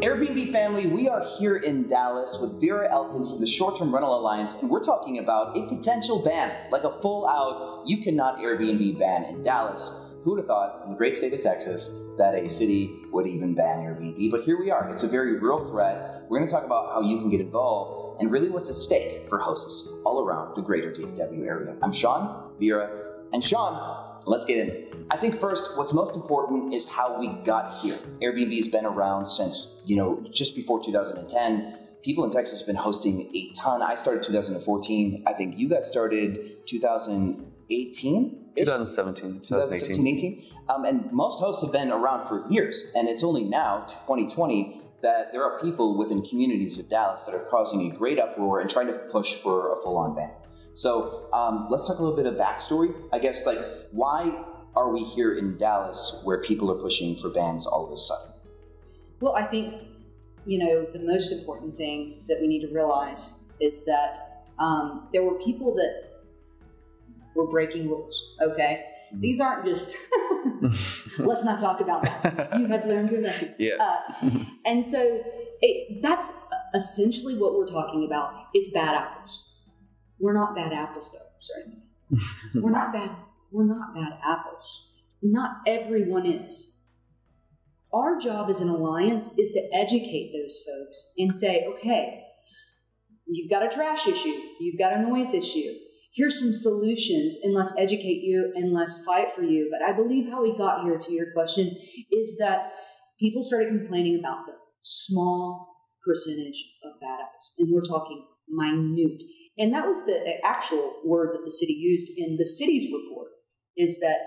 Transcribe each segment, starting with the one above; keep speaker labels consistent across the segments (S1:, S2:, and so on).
S1: Airbnb family, we are here in Dallas with Vera Elkins from the Short Term Rental Alliance, and we're talking about a potential ban, like a full out, you cannot Airbnb ban in Dallas. Who would have thought in the great state of Texas that a city would even ban Airbnb? But here we are. It's a very real threat. We're going to talk about how you can get involved and really what's at stake for hosts all around the greater DFW area. I'm Sean, Vera, and Sean, let's get in. I think first, what's most important is how we got here. Airbnb has been around since, you know, just before 2010 people in Texas have been hosting a ton. I started 2014. I think you got started 2018.
S2: 2017, 2018.
S1: 18. Um, and most hosts have been around for years. And it's only now, 2020, that there are people within communities of Dallas that are causing a great uproar and trying to push for a full on ban. So um, let's talk a little bit of backstory. I guess, like, why are we here in Dallas where people are pushing for bans all of a sudden?
S3: Well, I think, you know, the most important thing that we need to realize is that um, there were people that were breaking rules. Okay, mm-hmm. these aren't just. let's not talk about that. You have learned your lesson.
S2: Yes. Uh,
S3: and so it, that's essentially what we're talking about is bad apples. We're not bad apples, though. Sorry, we're not bad. We're not bad apples. Not everyone is. Our job as an alliance is to educate those folks and say, okay, you've got a trash issue, you've got a noise issue, here's some solutions and let's educate you and let's fight for you. But I believe how we got here to your question is that people started complaining about the small percentage of bad apples. And we're talking minute. And that was the actual word that the city used in the city's report is that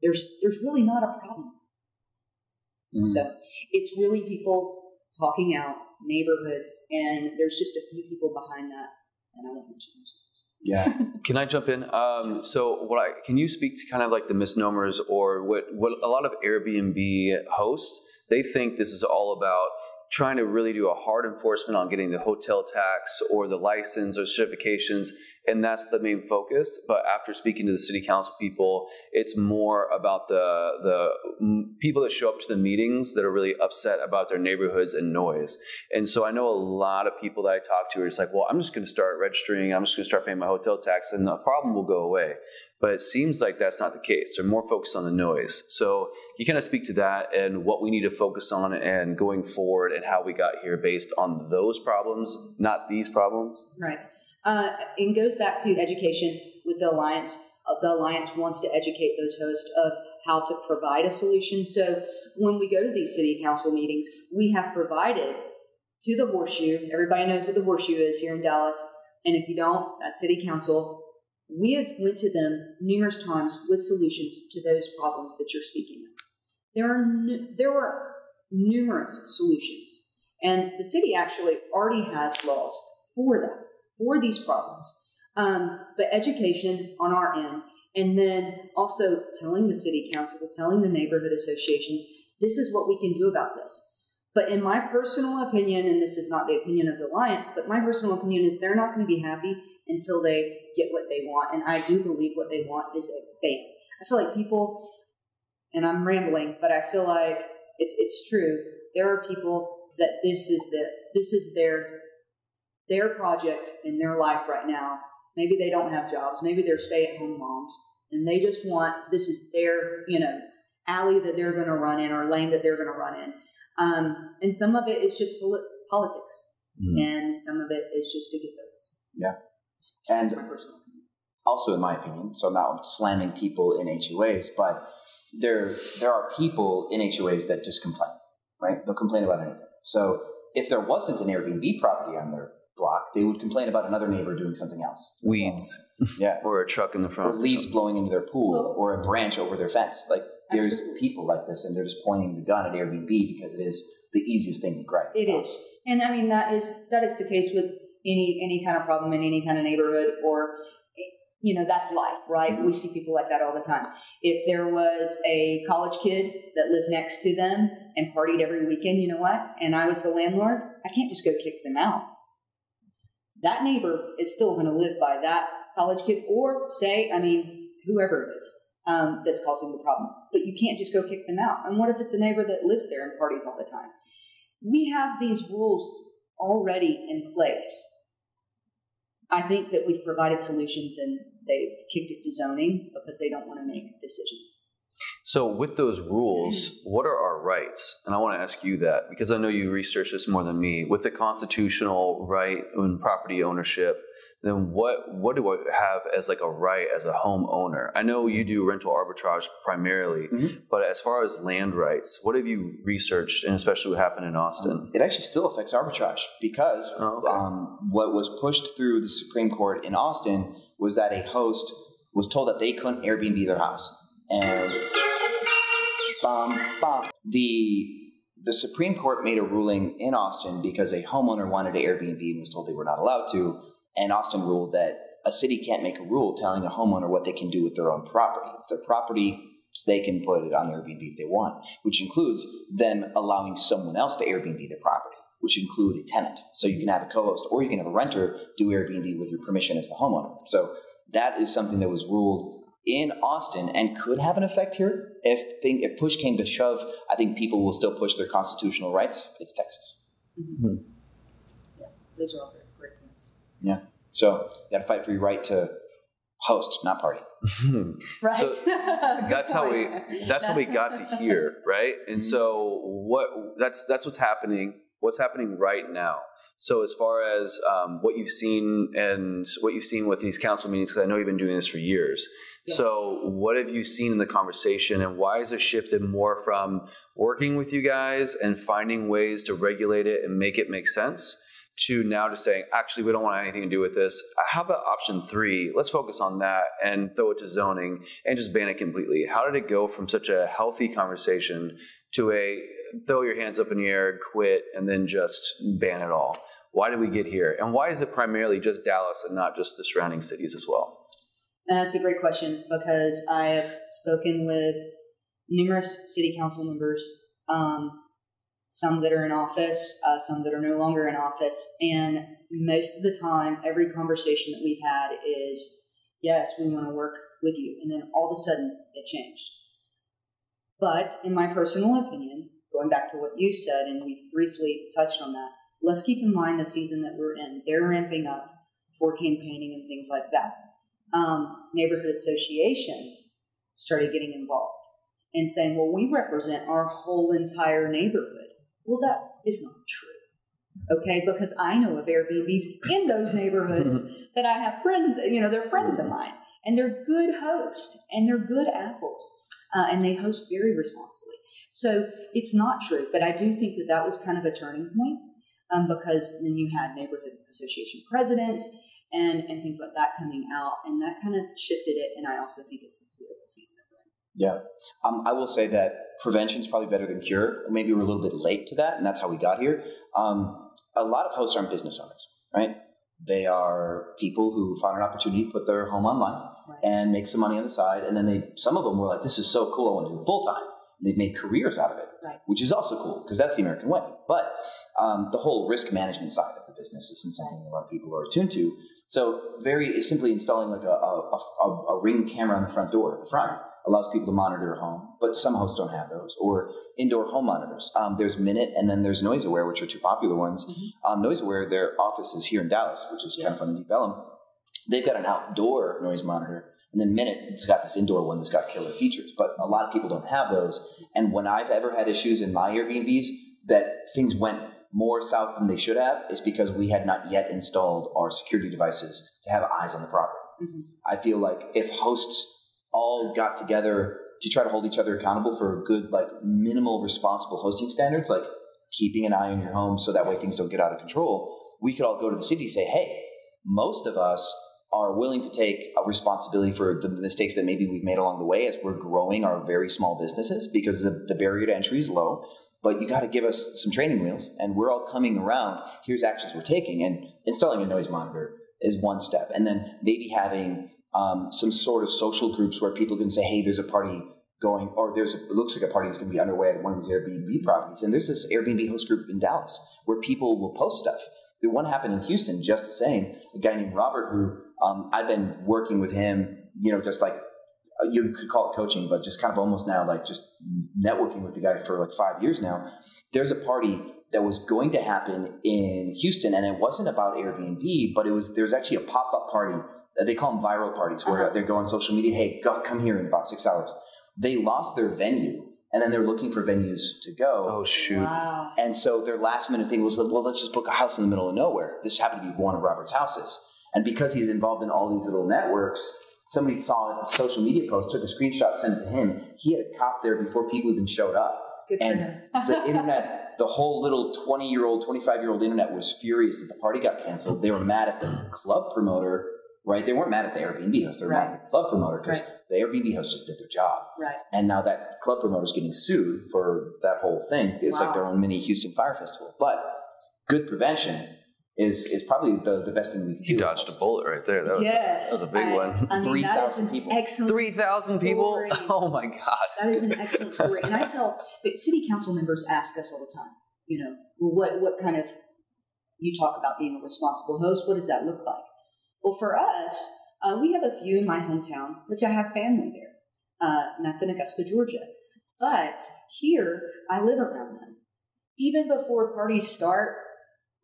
S3: there's there's really not a problem. Mm. So it's really people talking out neighborhoods and there's just a few people behind that and I won't mention those names.
S1: Yeah.
S2: can I jump in? Um, so, what I can you speak to kind of like the misnomers or what what a lot of Airbnb hosts they think this is all about trying to really do a hard enforcement on getting the hotel tax or the license or certifications and that's the main focus. But after speaking to the city council people it's more about the the people that show up to the meetings that are really upset about their neighborhoods and noise. And so i know a lot of people that i talk to are just like well i'm just going to start registering. I'm just going to start paying my hotel tax and the problem will go away. But it seems like that's not the case. They're more focused on the noise. So you kind of speak to that and what we need to focus on and going forward and how we got here based on those problems not these problems.
S3: Right uh, it goes back to education with the alliance. Uh, the alliance wants to educate those hosts of how to provide a solution. So when we go to these city council meetings, we have provided to the horseshoe. Everybody knows what the horseshoe is here in Dallas, and if you don't, that's city council. We have went to them numerous times with solutions to those problems that you're speaking of. There are there were numerous solutions, and the city actually already has laws for that for these problems. Um, but education on our end, and then also telling the city council, telling the neighborhood associations, this is what we can do about this. But in my personal opinion, and this is not the opinion of the Alliance, but my personal opinion is they're not going to be happy until they get what they want. And I do believe what they want is a ban. I feel like people, and I'm rambling, but I feel like it's it's true. There are people that this is the this is their their project in their life right now. Maybe they don't have jobs. Maybe they're stay at home moms and they just want this is their, you know, alley that they're going to run in or lane that they're going to run in. Um, and some of it is just polit- politics mm-hmm. and some of it is just to get votes.
S1: Yeah. And That's my personal opinion. Also, in my opinion, so I'm not slamming people in HOAs, but there there are people in HOAs that just complain, right? They'll complain about anything. So if there wasn't an Airbnb property on their they would complain about another neighbor doing something else.
S2: Weeds.
S1: Yeah.
S2: or a truck in the front.
S1: Or leaves or blowing into their pool or a branch over their fence. Like there's Absolutely. people like this and they're just pointing the gun at Airbnb because it is the easiest thing to gripe.
S3: It is. And I mean that is that is the case with any any kind of problem in any kind of neighborhood or you know that's life right mm-hmm. we see people like that all the time if there was a college kid that lived next to them and partied every weekend you know what and i was the landlord i can't just go kick them out that neighbor is still going to live by that college kid or say, I mean, whoever it is um, that's causing the problem. But you can't just go kick them out. And what if it's a neighbor that lives there and parties all the time? we have these rules already in place. I think that we've provided solutions and they've kicked it to zoning because they don't want to make decisions.
S2: So, with those rules, what are our rights? And I want to ask you that because I know you research this more than me. With the constitutional right and property ownership, then what what do I have as like a right as a homeowner? I know you do rental arbitrage primarily, mm-hmm. but as far as land rights, what have you researched, and especially what happened in Austin?
S1: It actually still affects arbitrage because oh, okay. um, what was pushed through the Supreme Court in Austin was that a host was told that they couldn't Airbnb their house, and bum, bum, the the Supreme Court made a ruling in Austin because a homeowner wanted to Airbnb and was told they were not allowed to and Austin ruled that a city can't make a rule telling a homeowner what they can do with their own property. If their property, they can put it on Airbnb if they want, which includes them allowing someone else to Airbnb their property, which include a tenant. So you can have a co-host or you can have a renter do Airbnb with your permission as the homeowner. So that is something that was ruled in Austin and could have an effect here. If thing, if push came to shove, I think people will still push their constitutional rights. It's Texas.
S3: Mm-hmm. Yeah, those are all great points.
S1: Yeah. So you got to fight for your right to host, not party.
S3: right. So
S2: that's how we that's how we got to here, right? And mm-hmm. so what that's that's what's happening. What's happening right now? So as far as um, what you've seen and what you've seen with these council meetings, because I know you've been doing this for years. So what have you seen in the conversation, and why has it shifted more from working with you guys and finding ways to regulate it and make it make sense? to now to saying, actually, we don't want anything to do with this. How about option three? Let's focus on that and throw it to zoning and just ban it completely. How did it go from such a healthy conversation to a throw your hands up in the air, quit, and then just ban it all? Why did we get here? And why is it primarily just Dallas and not just the surrounding cities as well?
S3: That's a great question because I have spoken with numerous city council members um, some that are in office, uh, some that are no longer in office. And most of the time, every conversation that we've had is, yes, we want to work with you. And then all of a sudden, it changed. But in my personal opinion, going back to what you said, and we've briefly touched on that, let's keep in mind the season that we're in. They're ramping up for campaigning and things like that. Um, neighborhood associations started getting involved and saying, well, we represent our whole entire neighborhood. Well, that is not true. Okay, because I know of Airbnbs in those neighborhoods that I have friends, you know, they're friends of mine, and they're good hosts and they're good apples, uh, and they host very responsibly. So it's not true, but I do think that that was kind of a turning point um, because then you had neighborhood association presidents and and things like that coming out, and that kind of shifted it. And I also think it's the political season
S1: Yeah, um, I will say that prevention is probably better than cure. Maybe we're a little bit late to that, and that's how we got here. Um, a lot of hosts aren't business owners, right? They are people who found an opportunity to put their home online right. and make some money on the side, and then they some of them were like, "This is so cool, I want to do it full time." They've made careers out of it,
S3: right.
S1: which is also cool because that's the American way. But um, the whole risk management side of the business isn't something a lot of people are attuned to. So, very simply installing like a, a, a, a ring camera on the front door at the front allows people to monitor a home, but some hosts don't have those, or indoor home monitors. Um, there's Minut, and then there's NoiseAware, which are two popular ones. Mm-hmm. Um, NoiseAware, their office is here in Dallas, which is yes. kind of fun in Deep Ellum. They've got an outdoor noise monitor, and then Minut, it's got this indoor one that's got killer features, but a lot of people don't have those. And when I've ever had issues in my Airbnbs that things went more south than they should have, is because we had not yet installed our security devices to have eyes on the property. Mm-hmm. I feel like if hosts all got together to try to hold each other accountable for good, like minimal responsible hosting standards, like keeping an eye on your home so that way things don't get out of control, we could all go to the city and say, hey, most of us are willing to take a responsibility for the mistakes that maybe we've made along the way as we're growing our very small businesses because the, the barrier to entry is low. But you got to give us some training wheels, and we're all coming around. Here's actions we're taking, and installing a noise monitor is one step, and then maybe having um, some sort of social groups where people can say, hey, there's a party going, or there's a, it looks like a party is going to be underway at one of these Airbnb properties. And there's this Airbnb host group in Dallas where people will post stuff. The one happened in Houston, just the same. A guy named Robert, who um, I've been working with him, you know, just like you could call it coaching, but just kind of almost now like just networking with the guy for like five years now. There's a party that was going to happen in Houston, and it wasn't about Airbnb, but it was there's actually a pop up party. They call them viral parties, where
S3: Uh-huh.
S1: they go on social media. Hey, go, come here in about six hours. They lost their venue, and then they're looking for venues to go.
S2: Oh shoot!
S3: Wow.
S1: And so their last minute thing was, well, let's just book a house in the middle of nowhere. This happened to be one of Robert's houses. And because he's involved in all these little networks, somebody saw a social media post, took a screenshot, sent it to him. He had a cop there before people even showed up.
S3: Good
S1: And the internet, the whole little 20 year old, 25 year old internet was furious that the party got canceled. They were mad at the club promoter, right? They weren't mad at the Airbnb host. They were mad at the club promoter because
S3: Right.
S1: the Airbnb host just did their job.
S3: Right.
S1: And now that club promoter is getting sued for that whole thing. It's like their own mini Houston Fyre Festival. But good prevention is is probably the, the best thing we can
S2: He
S1: do.
S2: dodged a bullet right there. That was,
S3: yes.
S2: that was a big
S3: I-
S2: one.
S3: I mean,
S1: 3,000 people.
S3: Excellent.
S2: Three thousand people. Oh my god!
S3: That is an excellent story. And I tell, but city council members ask us all the time, you know, well, what, what kind of, you talk about being a responsible host, what does that look like? Well, for us, uh, we have a few in my hometown, which I have family there, uh, and that's in Augusta, Georgia. But here, I live around them. Even before parties start,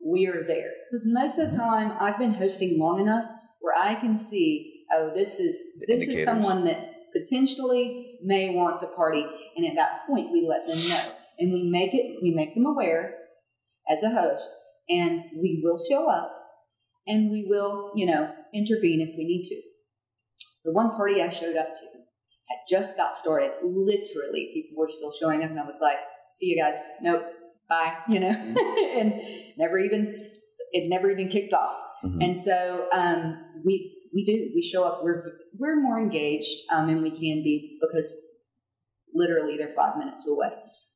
S3: we are there. Because most of the time, I've been hosting long enough where I can see, oh, this is this is someone that potentially may want to party, and at that point, we let them know, and we make it, we make them aware as a host, and we will show up, and we will, you know, intervene if we need to. The one party I showed up to had just got started. Literally, people were still showing up, and I was like, "See you guys. Nope. Bye." You know, and never even it never even kicked off.
S2: Mhm.
S3: And so um, we we do we show up. We're we're more engaged, um, and we can be because literally they're five minutes away.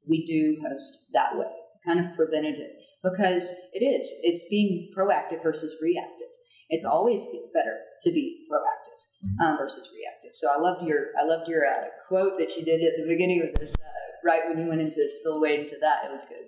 S3: We do host that way, kind of preventative, because it is it's being proactive versus reactive. It's always better to be proactive um, versus reactive. So I loved your I loved your uh, quote that you did at the beginning of this. Uh, right when you went into still waiting to that, it was good.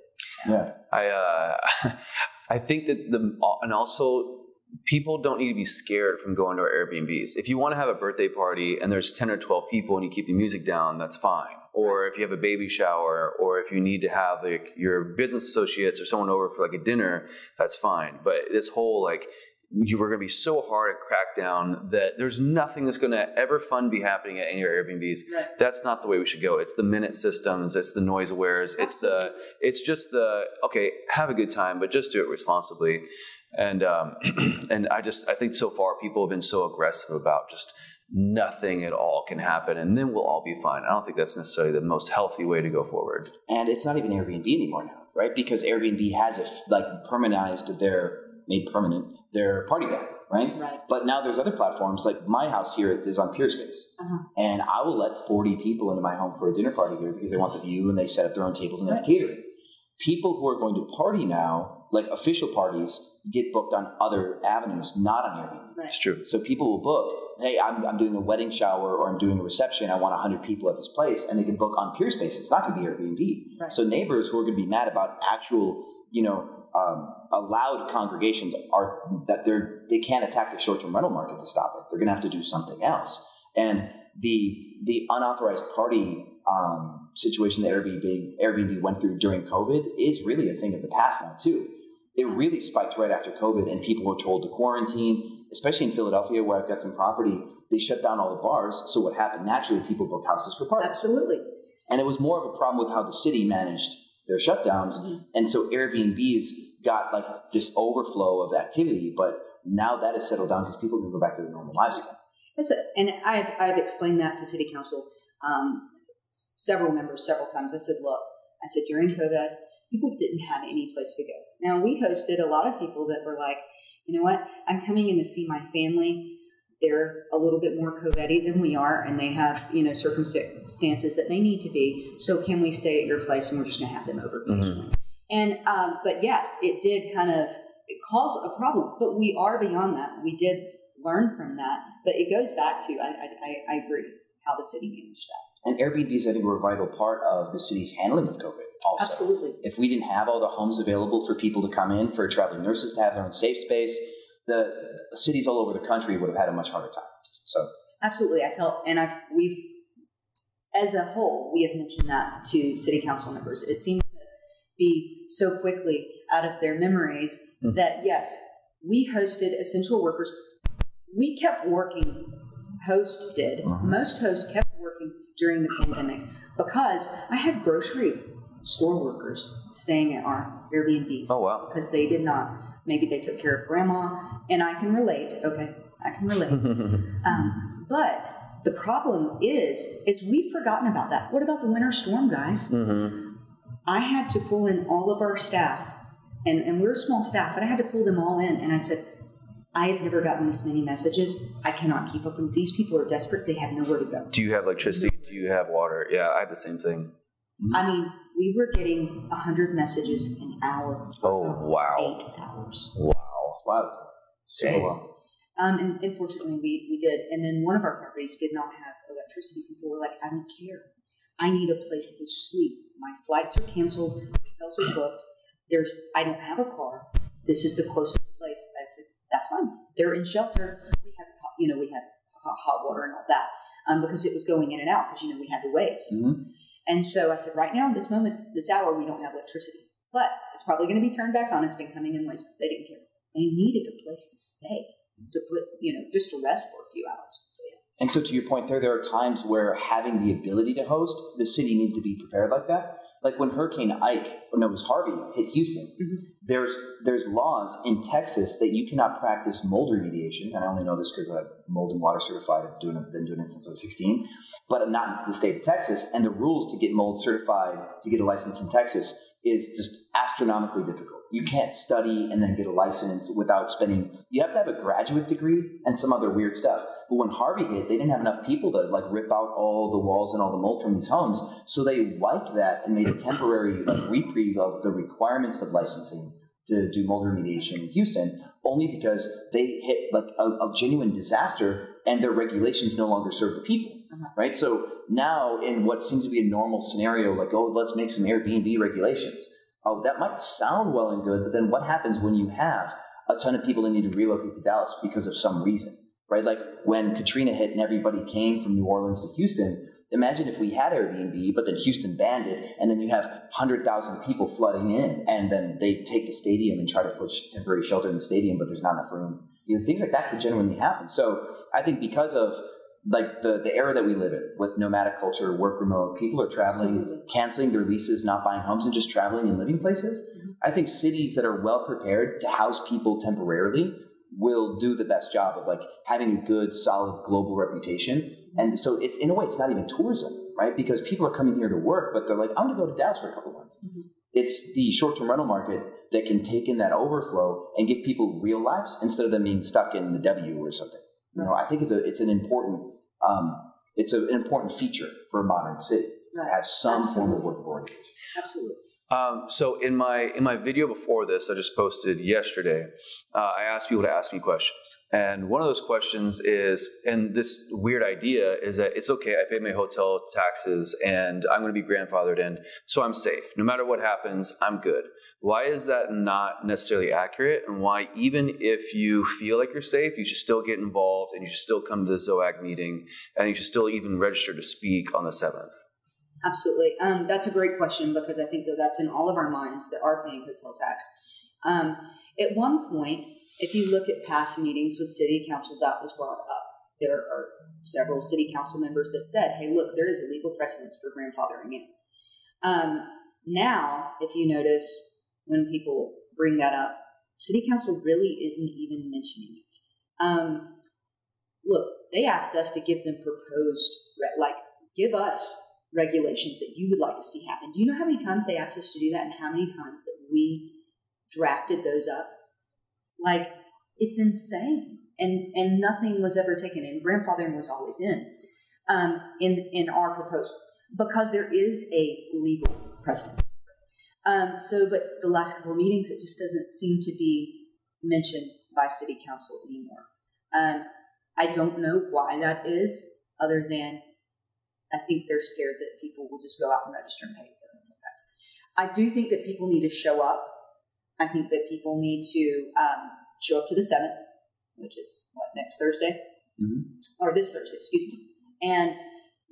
S1: Yeah.
S2: I uh, I think that the and also people don't need to be scared from going to our Airbnbs. If you want to have a birthday party and there's ten or twelve people and you keep the music down, that's fine. Or if you have a baby shower, or if you need to have like your business associates or someone over for like a dinner, that's fine. But this whole like you were going to be so hard at crackdown that there's nothing that's going to ever fun be happening at any of our Airbnbs.
S3: Right.
S2: That's not the way we should go. It's the Minut systems. It's the NoiseAwares. It's the it's just the okay. Have a good time, but just do it responsibly. And um, and I just I think so far people have been so aggressive about just nothing at all can happen, and then we'll all be fine. I don't think that's necessarily the most healthy way to go forward.
S1: And it's not even Airbnb anymore now, right? Because Airbnb has a, like permanized their made permanent their party ban, right?
S3: Right.
S1: But now there's other platforms like my house here is on Peerspace,
S3: Uh-huh.
S1: and I will let 40 people into my home for a dinner party here because they want the view and they set up their own tables and they have catering. People who are going to party now, like official parties, get booked on other avenues, not on Airbnb.
S2: It's true.
S1: So people will book, hey, I'm, I'm doing a wedding shower or I'm doing a reception. I want 100 people at this place. And they can book on Peerspace. It's not going to be Airbnb.
S3: Right.
S1: So neighbors who are going to be mad about actual, you know, um, allowed congregations are that they're they can't attack the short-term rental market to stop it. They're going to have to do something else. And the the unauthorized party um, situation that Airbnb Airbnb went through during COVID is really a thing of the past now too. It really spiked right after COVID, and people were told to quarantine, especially in Philadelphia, where I've got some property. They shut down all the bars. So what happened? Naturally, people booked houses for parties.
S3: Absolutely.
S1: And it was more of a problem with how the city managed their shutdowns.
S3: Mhm.
S1: And so Airbnbs got like this overflow of activity, but now that has settled down because people can go back to their normal lives again.
S3: And I've I've explained that to City Council, um, several members several times. I said, look, I said during COVID, people didn't have any place to go. Now we hosted a lot of people that were like, you know what, I'm coming in to see my family. They're a little bit more COVID than we are, and they have you know circumstances that they need to be. So can we stay at your place, and we're just going to have them over occasionally? And um, but yes, it did kind of cause a problem, but we are beyond that. We did learn from that, but it goes back to I, I, I agree how the city managed that.
S1: And Airbnbs, I think, were a vital part of the city's handling of COVID also.
S3: Absolutely,
S1: If we didn't have all the homes available for people to come in, for traveling nurses to have their own safe space, the cities all over the country would have had a much harder time. So
S3: absolutely. I tell, and I've we've as a whole we have mentioned that to city council members. It seems to be so quickly out of their memories
S2: Mhm.
S3: that yes, we hosted essential workers. We kept working. Hosts did.
S2: Mhm.
S3: Most hosts kept working during the pandemic because I had grocery store workers staying at our Airbnbs
S2: Oh wow.
S3: because they did not. Maybe they took care of grandma, and I can relate. Okay, I can relate. Um, but the problem is, is we've forgotten about that. What about the winter storm, guys?
S2: hmm
S3: I had to pull in all of our staff, and, and we're a small staff, but I had to pull them all in. And I said, I have never gotten this many messages. I cannot keep up with these people are desperate. They have nowhere to go.
S2: Do you have electricity? Do you have water? Yeah, I had the same thing.
S3: I mean, we were getting 100 messages an hour,
S2: Oh wow.
S3: eight hours.
S2: Wow.
S1: Wow. Well.
S3: Um, and unfortunately, we, we did. And then one of our properties did not have electricity. People were like, I don't care. I need a place to sleep. My flights are canceled. Hotels are booked. There's, I don't have a car. This is the closest place. I said, that's fine. They're in shelter. We had, hot- you know, we had hot, water and all that um, because it was going in and out because, you know, we had the waves.
S1: Mhm.
S3: And so I said, right now, in this moment, this hour, we don't have electricity. But it's probably going to be turned back on. It's been coming in waves. They didn't care. They needed a place to stay, to put, you know, just to rest for a few hours. So, yeah.
S1: And so, to your point there, there are times where having the ability to host, the city needs to be prepared like that. Like when Hurricane Ike, or no, it was Harvey, hit Houston.
S3: Mhm.
S1: There's there's laws in Texas that you cannot practice mold remediation. And I only know this because I'm mold and water certified. I've doing been doing it since I was 16. But I'm not in the state of Texas. And the rules to get mold certified to get a license in Texas is just astronomically difficult. You can't study and then get a license without spending. You have to have a graduate degree and some other weird stuff. But when Harvey hit, they didn't have enough people to like rip out all the walls and all the mold from these homes, so they wiped that and made a temporary like reprieve of the requirements of licensing to do mold remediation in Houston, only because they hit like a, a genuine disaster and their regulations no longer serve the people.
S3: Uh-huh.
S1: Right. So now, in what seems to be a normal scenario, like, oh, let's make some Airbnb regulations. Oh, that might sound well and good, but then what happens when you have a ton of people that need to relocate to Dallas because of some reason? Right. Like when Katrina hit and everybody came from New Orleans to Houston. Imagine if we had Airbnb, but then Houston banned it, and then you have 100,000 people flooding in, and then they take the stadium and try to put temporary shelter in the stadium, but there's not enough room. You know, things like that could genuinely happen. So I think because of like the, the era that we live in with nomadic culture, work remote, people are traveling,
S3: Absolutely.
S1: canceling their leases, not buying homes, and just traveling and living places.
S3: Mhm.
S1: I think cities that are well prepared to house people temporarily will do the best job of like having a good, solid global reputation. And so it's in a way, it's not even tourism, right? Because people are coming here to work, but they're like, I'm going to go to Dallas for a couple months.
S3: Mhm.
S1: It's the short-term rental market that can take in that overflow and give people real lives instead of them being stuck in the W or something. You know, I think it's a it's an important um, it's a, an important feature for a modern city to have some form of workable orientation.
S3: Absolutely.
S2: Um, so in my in my video before this, I just posted yesterday. Uh, I asked people to ask me questions, and one of those questions is, and this weird idea is that it's okay. I pay my hotel taxes, and I'm going to be grandfathered in, so I'm safe. No matter what happens, I'm good. Why is that not necessarily accurate? And why, even if you feel like you're safe, you should still get involved, and you should still come to the ZOAC meeting, and you should still even register to speak on the seventh.
S3: Absolutely. Um, that's a great question because I think that that's in all of our minds that are paying hotel tax. Um, at one point, if you look at past meetings with city council, that was brought up. There are several city council members that said, hey, look, there is a legal precedence for grandfathering in. Um, now, if you notice, when people bring that up, city council really isn't even mentioning it. Um, look, they asked us to give them proposed, like, give us regulations that you would like to see happen. Do you know how many times they asked us to do that and how many times that we drafted those up? Like, it's insane. And and nothing was ever taken in. Grandfathering was always in. Um, in in our proposal. Because there is a legal precedent. Um, so but the last couple of meetings it just doesn't seem to be mentioned by city council anymore. Um, I don't know why that is, other than I think they're scared that people will just go out and register and pay their rental tax. I do think that people need to show up. I think that people need to um, show up to the seventh, which is what next Thursday
S1: Mhm.
S3: or this Thursday, excuse me. And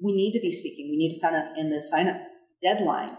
S3: we need to be speaking. We need to sign up, and the sign up deadline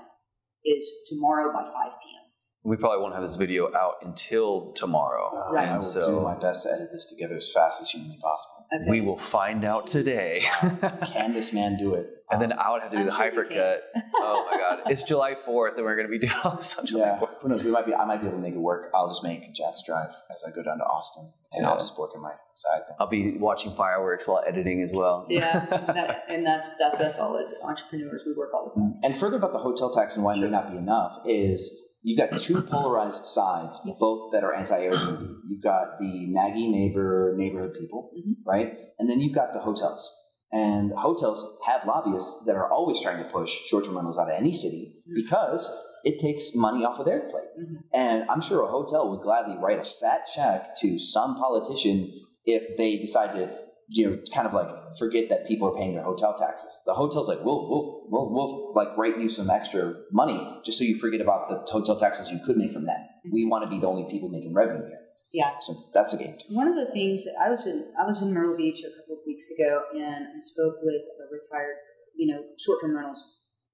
S3: is tomorrow by 5 p.m.
S2: We probably won't have this video out until tomorrow.
S1: Uh,
S3: Right.
S1: I will
S2: so
S1: do my best to edit this together as fast as humanly possible.
S3: Okay.
S2: we will find out today.
S1: Can this man do it?
S2: and then I would have to do
S3: I'm
S2: the
S3: sure you
S2: hypercut. oh my god. It's July 4th and we're going to be doing all this on July
S1: Yeah,
S2: 4th.
S1: who knows? We might be. I might be able to make it work. I'll just make Jack's Drive as I go down to Austin, and I'll just work in my side thing.
S2: I'll be watching fireworks while editing as well.
S3: yeah, that, and that's that's us all as entrepreneurs. We work all the time.
S1: And further about the hotel tax and why it may not be enough is you've got two polarized sides,
S3: Yes.
S1: both that are anti-Airbnb. You've got the naggy neighbor neighborhood people,
S3: Mhm.
S1: right? And then you've got the hotels. And hotels have lobbyists that are always trying to push short-term rentals out of any city
S3: Mhm.
S1: because it takes money off of their plate.
S3: Mhm.
S1: And I'm sure a hotel would gladly write a fat check to some politician if they decide to, you know, kind of like forget that people are paying their hotel taxes. The hotel's like, we'll, we'll, we'll, we'll like write you some extra money just so you forget about the hotel taxes you could make from that. We want to be the only people making revenue here.
S3: Yeah.
S1: So that's a game.
S3: One of the things that I was in, I was in Myrtle Beach a couple of weeks ago, and I spoke with a retired, you know, short-term rentals.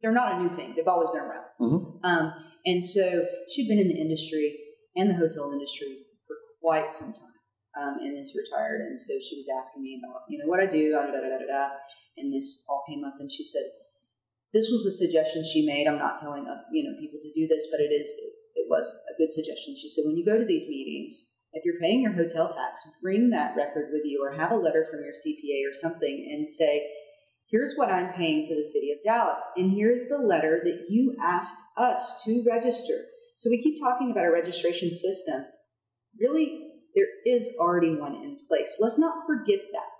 S3: They're not a new thing; they've always been around.
S1: Mhm.
S3: Um, and so she'd been in the industry and the hotel industry for quite some time, um, and is retired. And so she was asking me about, you know, what I do, da da da da da, and this all came up, and she said, "This was a suggestion she made. I'm not telling uh, you know people to do this, but it is it, it was a good suggestion." She said, "When you go to these meetings." If you're paying your hotel tax, bring that record with you or have a letter from your CPA or something and say, here's what I'm paying to the city of Dallas, and here's the letter that you asked us to register. So we keep talking about a registration system. Really, there is already one in place. Let's not forget that.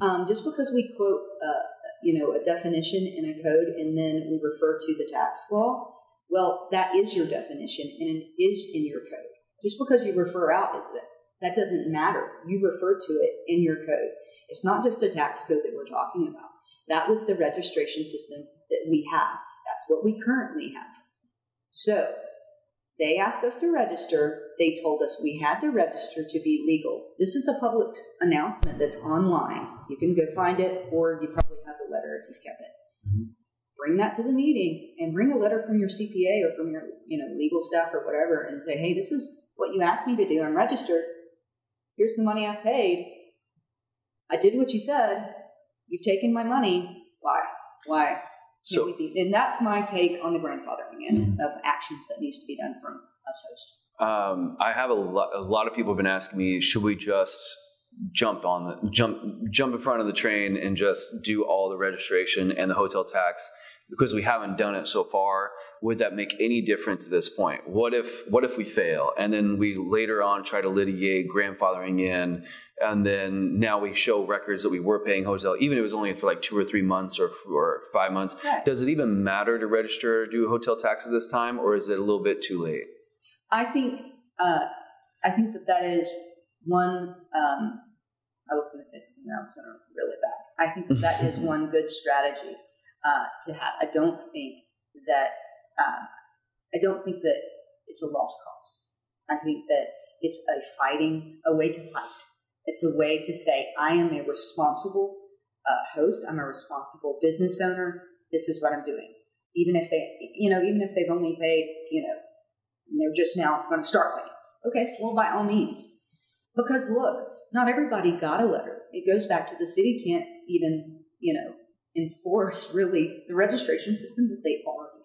S3: Um, just because we quote, uh, you know, a definition in a code and then we refer to the tax law, well, that is your definition and it is in your code. Just because you refer out, that- that doesn't matter. You refer to it in your code. It's not just a tax code that we're talking about. That was the registration system that we have. That's what we currently have. So they asked us to register. They told us we had to register to be legal. This is a public announcement that's online. You can go find it, or you probably have the letter if you've kept it.
S1: Mhm.
S3: Bring that to the meeting and bring a letter from your CPA or from your you know legal staff or whatever, and say, "Hey, this is what you asked me to do. I'm registered. Here's the money I've paid. I did what you said. You've taken my money. Why? Why?
S2: So
S3: be? And that's my take on the grandfathering in of actions that needs to be done from us host.
S2: Um, I have a lot. A lot of people have been asking me, should we just jump on the jump jump in front of the train and just do all the registration and the hotel tax because we haven't done it so far? Would that make any difference at this point? What if what if we fail and then we later on try to litigate grandfathering in, and then now we show records that we were paying hotel, even if it was only for like two or three months or or five months.
S3: Right.
S2: Does it even matter to register or do hotel taxes this time, or is it a little bit too late?
S3: I think uh, I think that that is one. Um, I was going to say something there. I was going to reel it back. I think that that is one good strategy uh, to have. I don't think that uh, I don't think that it's a lost cause. I think that it's a fighting, a way to fight. It's a way to say, I am a responsible uh, host. I'm a responsible business owner. This is what I'm doing. Even if they, you know, even if they've only paid, you know, they're just now going to start paying. Okay, well, by all means. Because look, not everybody got a letter. It goes back to the city can't even, you know, enforce really the registration system that they already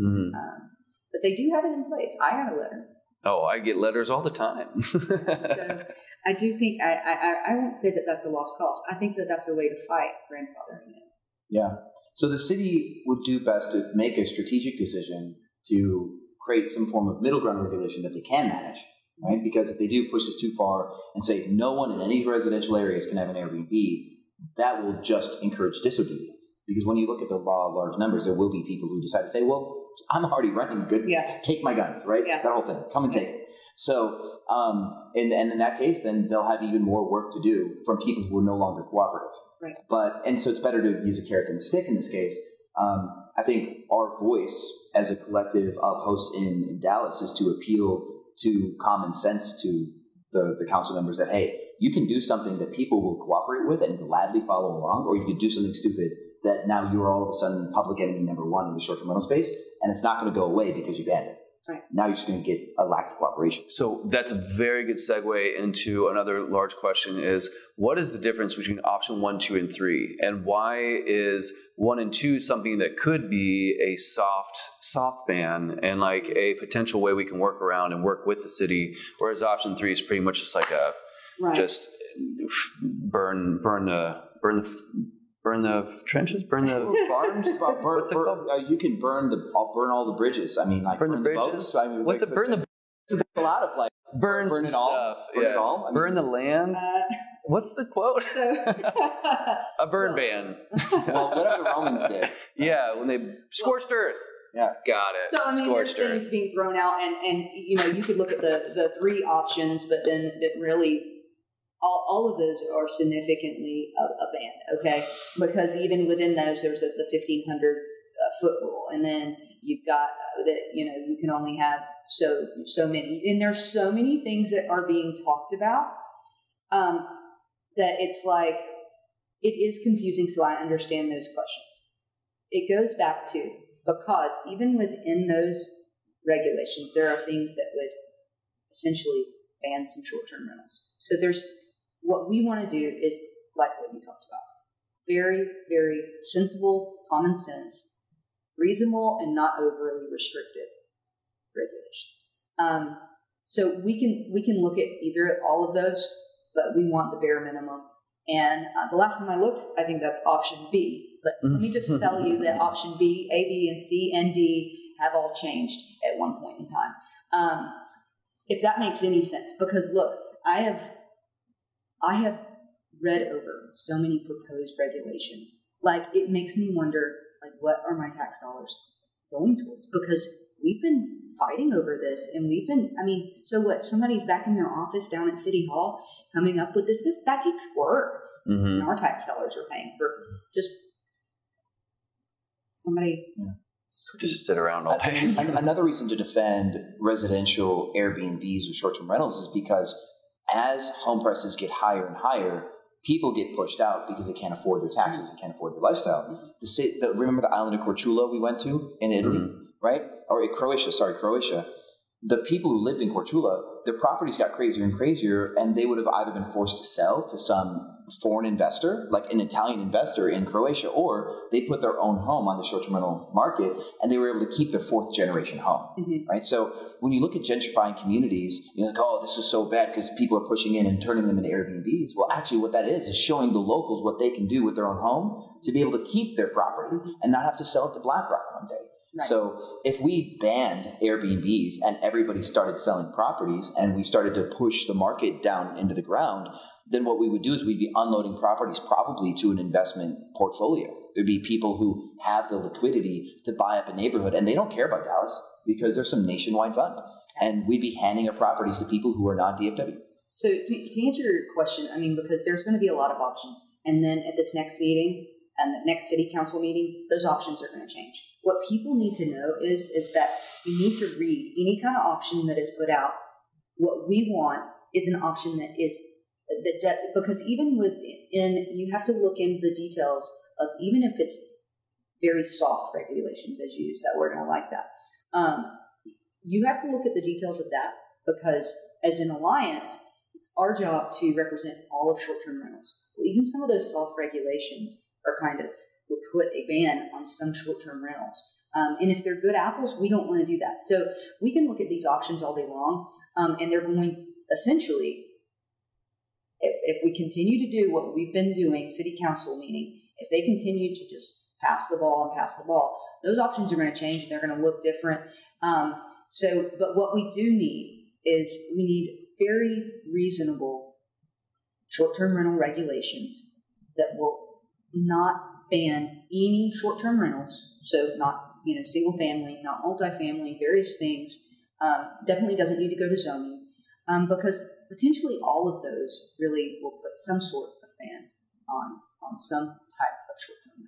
S2: Mhm.
S3: Um, but they do have it in place. I got a letter.
S2: Oh, I get letters all the time.
S3: So I do think, I, I, I- I won't say that that's a lost cause. I think that that's a way to fight grandfathering in.
S1: Yeah. So the city would do best to make a strategic decision to create some form of middle ground regulation that they can manage, right? Because if they do push this too far and say no one in any residential areas can have an Airbnb, that will just encourage disobedience. Because when you look at the law of large numbers, there will be people who decide to say, well, I'm already running good.
S3: Yeah.
S1: Take my guns, right?
S3: Yeah.
S1: That whole thing. Come and take it. So, um, and, and in that case, then they'll have even more work to do from people who are no longer cooperative.
S3: Right.
S1: But and so it's better to use a carrot than a stick in this case. Um, I think our voice as a collective of hosts in, in Dallas is to appeal to common sense to the, the council members that hey, you can do something that people will cooperate with and gladly follow along, or you could do something stupid that now you are all of a sudden public enemy number one in the short term rental space, and it's not going to go away because you banned it.
S3: Right.
S1: Now you're just going to get a lack of cooperation.
S2: So that's a very good segue into another large question is what is the difference between option one, two, and three? And why is one and two something that could be a soft, soft ban and like a potential way we can work around and work with the city, whereas option three is pretty much just like a
S3: Right.
S2: just burn burn the burn the burn the trenches, burn the farms.
S1: Well, burn,
S2: What's it
S1: burn-
S2: called?
S1: uh, you can burn the I'll burn all the bridges. I mean, like
S2: Burn the bridges?
S1: boats. I mean,
S2: What's
S1: like,
S2: it? Burn the
S1: there's a lot of like
S2: burn,
S1: burn
S2: some
S1: it all?
S2: stuff.
S1: Burn it all? I mean-
S2: burn the land.
S3: Uh,
S2: What's the quote?
S3: so,
S2: a burn
S3: Well-
S2: ban.
S1: well, whatever the Romans did.
S2: Yeah, when they scorched earth.
S1: Yeah.
S2: Got it.
S3: So I mean, there's
S2: scorched earth.
S3: things being thrown out, and and you know, you could look at the the three options, but then that really. All, all of those are significantly a, a ban, okay? Because even within those, there's a, the 1500 uh, foot rule, and then you've got uh, that you know you can only have so so many, and there's so many things that are being talked about um, that it's like it is confusing. So I understand those questions. It goes back to because even within those regulations, there are things that would essentially ban some short term rentals. So there's what we want to do is like what you talked about very, very sensible, common sense, reasonable, and not overly restrictive regulations. Um, so we can we can look at either all of those, but we want the bare minimum. And uh, the last time I looked, I think that's option B. But let me just tell you that option B, A, B, and C, and D have all changed at one point in time. Um, if that makes any sense, because look, I have I have read over so many proposed regulations. Like it makes me wonder, like what are my tax dollars going towards? Because we've been fighting over this, and we've been. I mean, so what? Somebody's back in their office down at City Hall coming up with this. This that takes work,
S2: Mhm.
S3: and our tax dollars are paying for just somebody.
S2: Just sit around all day.
S1: Another reason to defend residential Airbnbs or short term rentals is because as home prices get higher and higher, people get pushed out because they can't afford their taxes and can't afford their lifestyle. The, the, remember the island of Korcula we went to in Italy,
S2: Mhm.
S1: right? Or Croatia, sorry, Croatia. The people who lived in Korcula, their properties got crazier and crazier, and they would have either been forced to sell to some foreign investor, like an Italian investor in Croatia, or they put their own home on the short-term rental market, and they were able to keep their fourth generation home,
S3: Mhm.
S1: right? So when you look at gentrifying communities, you're like, oh, this is so bad because people are pushing in and turning them into Airbnbs. Well, actually, what that is is showing the locals what they can do with their own home to be able to keep their property and not have to sell it to BlackRock one day.
S3: Right.
S1: So if we banned Airbnbs and everybody started selling properties and we started to push the market down into the ground, then what we would do is we'd be unloading properties probably to an investment portfolio. There'd be people who have the liquidity to buy up a neighborhood and they don't care about Dallas because there's some nationwide fund. And we'd be handing our properties to people who are not DFW.
S3: So to, to answer your question, I mean, because there's going to be a lot of options, and then at this next meeting and the next city council meeting, those options are going to change. What people need to know is is that you need to read any kind of option that is put out. What we want is an option that is that, that because even within you have to look into the details of even if it's very soft regulations, as you use that word, and I like that. Um, you have to look at the details of that because as an alliance, it's our job to represent all of short-term rentals. Well, even some of those soft regulations are kind of would put a ban on some short-term rentals. Um, and if they're good apples, we don't want to do that. So we can look at these options all day long, um, and they're going essentially. If, if we continue to do what we've been doing, city council meeting, if they continue to just pass the ball and pass the ball, those options are going to change and they're going to look different. Um, so, but what we do need is we need very reasonable short-term rental regulations that will not ban any short-term rentals. So, not you know single family, not multifamily, various things. Um, definitely doesn't need to go to zoning um, because potentially all of those really will put some sort of ban on on some type of short-term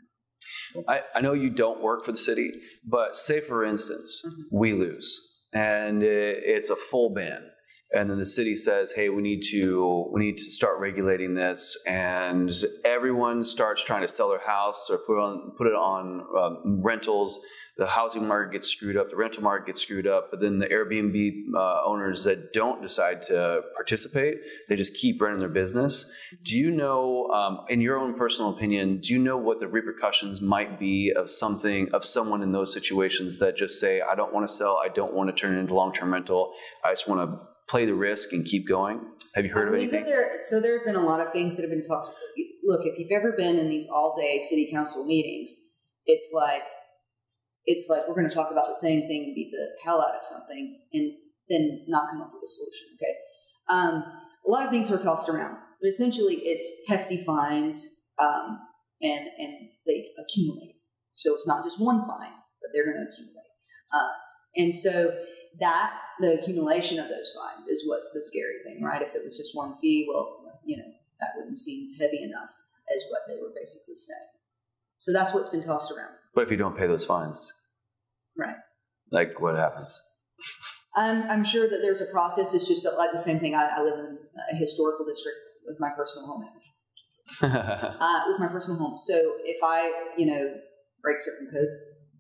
S3: rental.
S2: I, I know you don't work for the city, but say for instance,
S3: Mhm.
S2: we lose and it, it's a full ban. and then the city says, "Hey, we need to we need to start regulating this," and everyone starts trying to sell their house or put on put it on um, rentals. The housing market gets screwed up, the rental market gets screwed up, but then the Airbnb uh, owners that don't decide to participate, they just keep running their business. Do you know, um, in your own personal opinion, do you know what the repercussions might be of something of someone in those situations that just say, "I don't want to sell, I don't want to turn it into long term rental, I just want to." play the risk and keep going? Have you heard
S3: I
S2: of anything?
S3: There, so there have been a lot of things that have been talked. Look, if you've ever been in these all-day city council meetings, it's like it's like we're going to talk about the same thing and beat the hell out of something, and then not come up with a solution. Okay, um, a lot of things are tossed around, but essentially it's hefty fines, um, and and they accumulate. So it's not just one fine, but they're going to accumulate, uh, and so that the accumulation of those fines is what's the scary thing, right? If it was just one fee, well, you know, that wouldn't seem heavy enough as what they were basically saying. So that's what's been tossed around.
S2: But if you don't pay those fines,
S3: right?
S2: Like what happens?
S3: I'm, I'm sure that there's a process. It's just like the same thing. I, I live in a historical district with my personal home. uh, with my personal home. So if I, you know, break certain code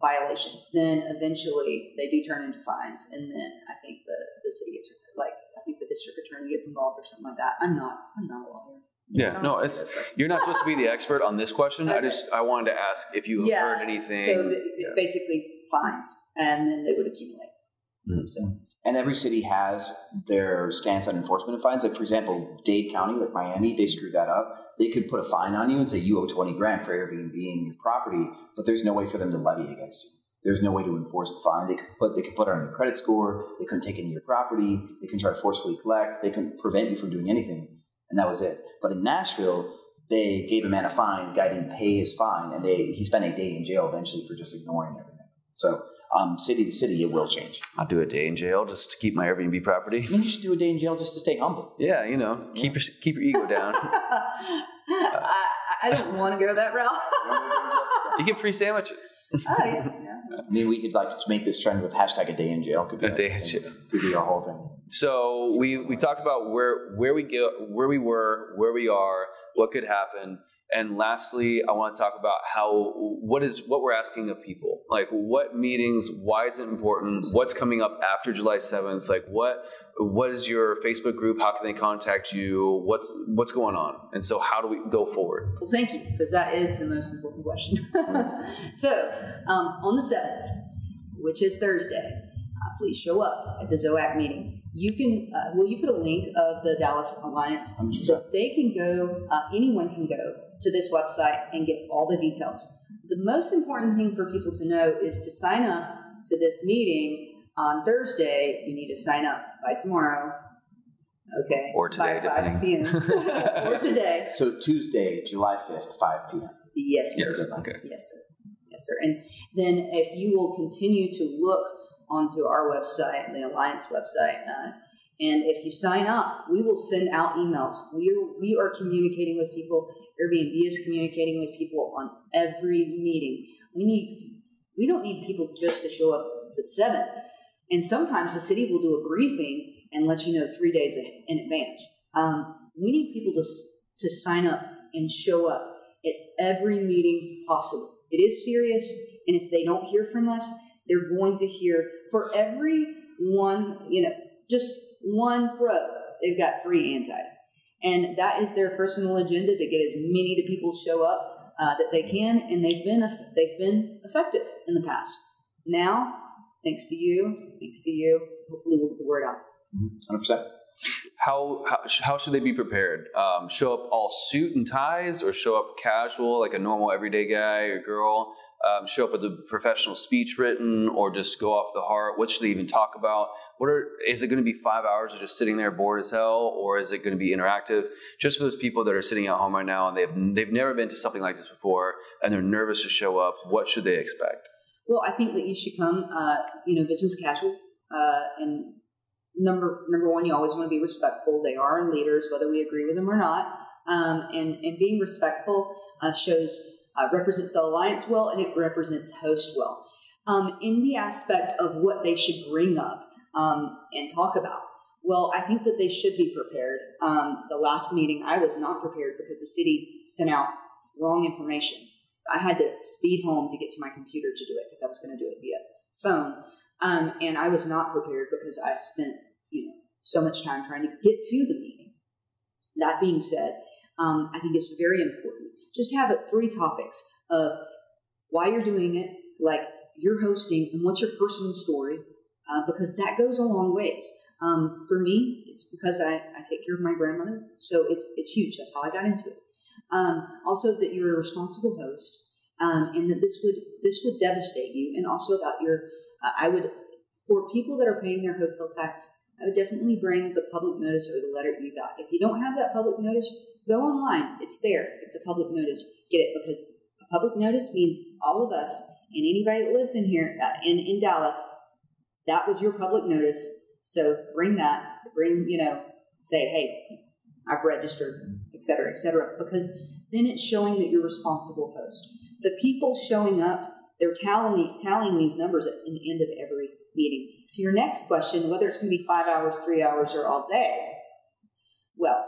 S3: violations, then eventually they do turn into fines, and then I think the the city attorney, like I think the district attorney gets involved or something like that. I'm not I'm not a lawyer.
S2: Yeah, no, it's you're not supposed to be the expert on this question. Okay. I just I wanted to ask if you yeah. heard anything.
S3: So the, yeah. basically fines, and then they would accumulate.
S1: Mm-hmm. So. And every city has their stance on enforcement of fines. Like for example, Dade County, like Miami, they screwed that up they could put a fine on you and say you owe 20 grand for Airbnb in your property, but there's no way for them to levy against you. There's no way to enforce the fine. They could put they could put it on your credit score. They couldn't take any of your property. They can try to forcefully collect. They couldn't prevent you from doing anything, and that was it. But in Nashville, they gave a man a fine. Guy didn't pay his fine, and they he spent a day in jail eventually for just ignoring everything. So um, city to city, it will change.
S2: I'll do a day in jail just to keep my Airbnb property.
S1: I mean, you should do a day in jail just to stay humble.
S2: Yeah, you know, yeah. keep your keep your ego down.
S3: I, I, don't want to go that
S2: route. you get free sandwiches.
S3: Oh yeah, yeah.
S1: I mean, we could like make this trend with hashtag a day in jail.
S2: Could be a day in jail.
S1: Could be our whole thing.
S2: So we we talked about where where we go, where we were, where we are, what could happen. And lastly, I want to talk about how what is what we're asking of people. Like what meetings, why is it important? What's coming up after July 7th? Like what what is your Facebook group? How can they contact you? What's what's going on? And so how do we go forward?
S3: Well, thank you because that is the most important question. so um, on the 7th, which is Thursday, uh, please show up at the ZOAC meeting you can uh, well you put a link of the dallas alliance so they can go uh, anyone can go to this website and get all the details. The most important thing for people to know is to sign up to this meeting on Thursday. You need to sign up by tomorrow. Okay.
S2: Or today,
S3: by 5 p.m. or today.
S1: So Tuesday, July 5th, 5 p.m.
S3: Yes, sir.
S2: Yes, okay.
S3: Yes, sir. Yes, sir. And then if you will continue to look onto our website, the Alliance website, uh, and if you sign up, we will send out emails. We are, we are communicating with people. Airbnb is communicating with people on every meeting. We need we don't need people just to show up to seven. And sometimes the city will do a briefing and let you know three days in advance. Um, we need people to to sign up and show up at every meeting possible. It is serious, and if they don't hear from us, they're going to hear for every one, you know, just one pro, they've got three antis. And that is their personal agenda to get as many to people show up uh, that they can, and they've been they've been effective in the past. Now, thanks to you, thanks to you, hopefully we'll get the word out.
S1: 100 percent.
S2: How, how, how should they be prepared? Um, show up all suit and ties, or show up casual like a normal everyday guy or girl? Um, show up with a professional speech written, or just go off the heart? What should they even talk about? what are is it going to be five hours of just sitting there bored as hell or is it going to be interactive just for those people that are sitting at home right now and they've they've never been to something like this before and they're nervous to show up what should they expect
S3: well i think that you should come uh, you know business casual uh, and number number one you always want to be respectful they are leaders whether we agree with them or not um, and and being respectful uh, shows uh, represents the alliance well and it represents host well um, in the aspect of what they should bring up um, and talk about. Well, I think that they should be prepared. Um, the last meeting, I was not prepared because the city sent out wrong information. I had to speed home to get to my computer to do it because I was going to do it via phone. Um, and I was not prepared because I spent, you know, so much time trying to get to the meeting. That being said, um, I think it's very important. Just have it three topics of why you're doing it, like you're hosting, and what's your personal story, uh, because that goes a long ways. Um, for me, it's because I, I take care of my grandmother, so it's it's huge. That's how I got into it. Um, also, that you're a responsible host, um, and that this would this would devastate you, and also about your. Uh, I would for people that are paying their hotel tax. I would definitely bring the public notice or the letter you got. If you don't have that public notice, go online. It's there. It's a public notice. Get it because a public notice means all of us and anybody that lives in here uh, in in Dallas. That was your public notice so bring that, bring, you know, say, hey, I've registered, et cetera, et cetera, because then it's showing that you're responsible host. The people showing up, they're tallying, tallying these numbers at the end of every meeting. To your next question, whether it's going to be five hours, three hours, or all day, well,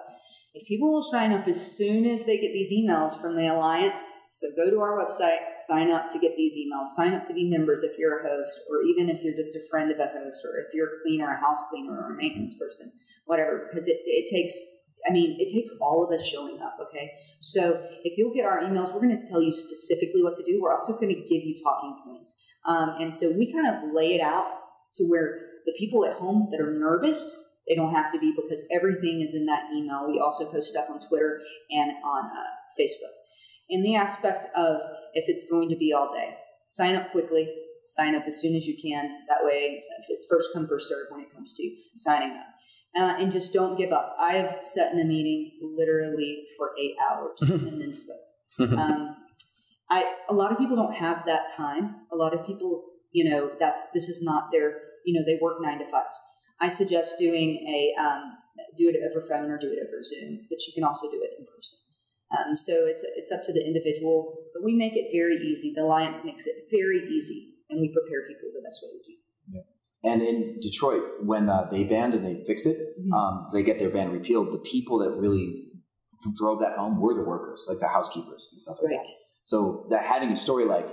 S3: if people will sign up as soon as they get these emails from the Alliance, so go to our website, sign up to get these emails, sign up to be members if you're a host, or even if you're just a friend of a host, or if you're a cleaner, a house cleaner, or a maintenance person, whatever, because it, it takes, I mean, it takes all of us showing up, okay? So if you'll get our emails, we're going to tell you specifically what to do. We're also going to give you talking points. Um, and so we kind of lay it out to where the people at home that are nervous they don't have to be because everything is in that email. We also post stuff on Twitter and on uh, Facebook. In the aspect of if it's going to be all day, sign up quickly, sign up as soon as you can. That way, it's first come, first serve when it comes to signing up. Uh, and just don't give up. I've sat in a meeting literally for eight hours and then spoke. Um, I a lot of people don't have that time. A lot of people, you know, that's this is not their, you know, they work nine to five. I suggest doing a um, do it over phone or do it over Zoom, but you can also do it in person. Um, so it's it's up to the individual, but we make it very easy. The Alliance makes it very easy, and we prepare people the best way we can.
S1: And in Detroit, when uh, they banned and they fixed it, mm-hmm. um, they get their ban repealed. The people that really drove that home were the workers, like the housekeepers and stuff like right. that. So that having a story like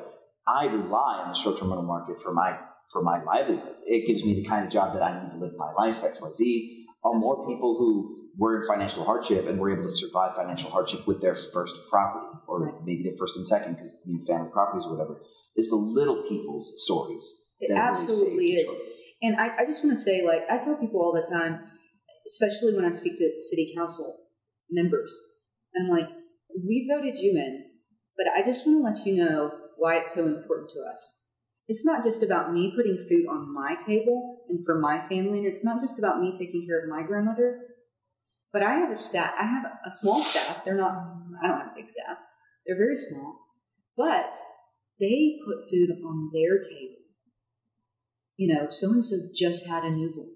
S1: I rely on the short-term rental market for my for my livelihood. It gives me the kind of job that I need to live my life, XYZ. Are more people who were in financial hardship and were able to survive financial hardship with their first property, or right. maybe their first and second because new family properties or whatever, is the little people's stories.
S3: It absolutely really is. And I, I just want to say, like, I tell people all the time, especially when I speak to city council members, I'm like, we voted you in, but I just want to let you know why it's so important to us it's not just about me putting food on my table and for my family, and it's not just about me taking care of my grandmother. But I have a staff. I have a small staff. They're not. I don't have a big staff. They're very small, but they put food on their table. You know, so and so just had a newborn.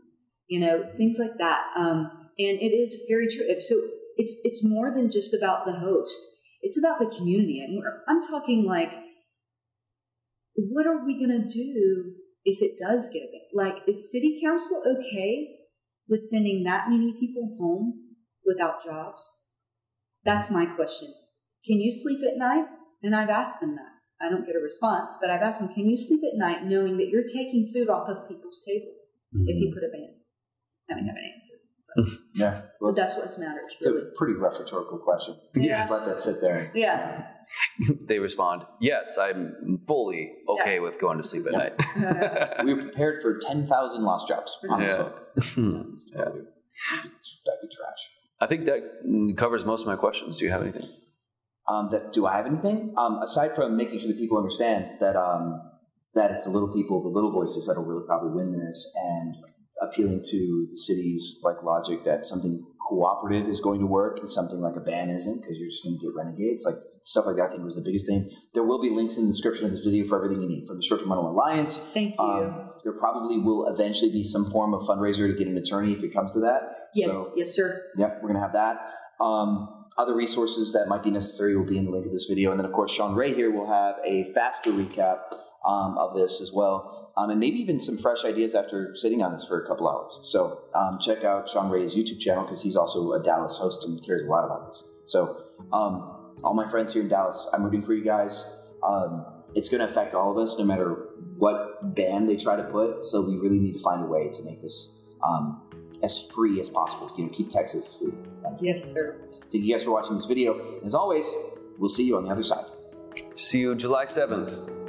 S3: You know, things like that. Um, and it is very true. So it's it's more than just about the host. It's about the community. And I'm talking like what are we to do if it does get a bit? Like, is city council okay with sending that many people home without jobs? That's my question. Can you sleep at night? And I've asked them that. I don't get a response, but I've asked them, can you sleep at night knowing that you're taking food off of people's table mm-hmm. if you mm-hmm. put a ban? I haven't got an answer.
S1: yeah.
S3: Well, but that's what matters, really.
S1: It's a pretty rough rhetorical question. Yeah. Just let that sit there.
S3: Yeah.
S2: they respond, Yes, I'm fully okay yeah. with going to sleep at night.
S1: we were prepared for 10,000 lost jobs on yeah. this book. yeah. That'd be trash.
S2: I think that covers most of my questions. Do you have anything?
S1: Um, that do I have anything um, aside from making sure that people understand that um, that it's the little people, the little voices that'll really probably win this, and appealing to the city's like logic that something cooperative is going to work and something like a ban isn't because you're just going to get renegades. Like stuff like that, I think was the biggest thing. There will be links in the description of this video for everything you need from the Short Term Rental Alliance.
S3: Thank you. Um,
S1: there probably will eventually be some form of fundraiser to get an attorney if it comes to that.
S3: Yes, so, yes, sir.
S1: Yep, we're going to have that. Other resources that might be necessary will be in the link of this video. And then, of course, Sean Ray here will have a faster recap um, of this as well, um, and maybe even some fresh ideas after sitting on this for a couple hours. So um, check out Sean Ray's YouTube channel because he's also a Dallas host and cares a lot about this. So um, all my friends here in Dallas, I'm rooting for you guys. Um, it's going to affect all of us, no matter what ban they try to put. So we really need to find a way to make this um, as free as possible. You know, keep Texas free.
S3: Yes, sir.
S1: Thank you guys for watching this video. As always, we'll see you on the other side.
S2: See you July 7th.